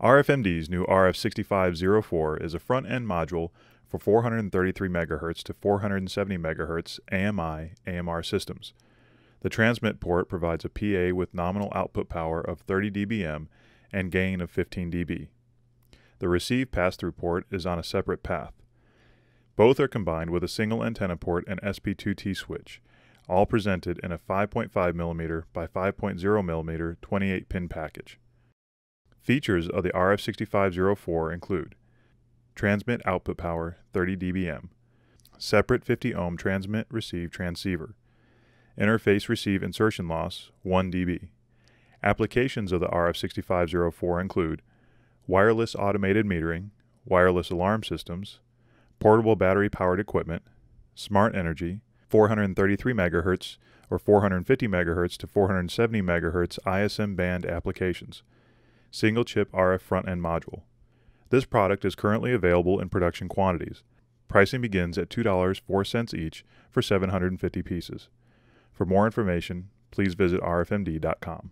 RFMD's new RF6504 is a front end module for 433 MHz to 470 MHz AMI AMR systems. The transmit port provides a PA with nominal output power of 30 dBm and gain of 15 dB. The receive pass through port is on a separate path. Both are combined with a single antenna port and SP2T switch, all presented in a 5.5mm by 5.0mm 28 pin package. Features of the RF6504 include transmit output power 30 dBm, separate 50 ohm transmit receive transceiver, interface receive insertion loss 1 dB. Applications of the RF6504 include wireless automated metering, wireless alarm systems, portable battery powered equipment, smart energy, 433 MHz or 450 MHz to 470 MHz ISM band applications, single chip RF front end module. This product is currently available in production quantities. Pricing begins at $2.04 each for 750 pieces. For more information, please visit rfmd.com.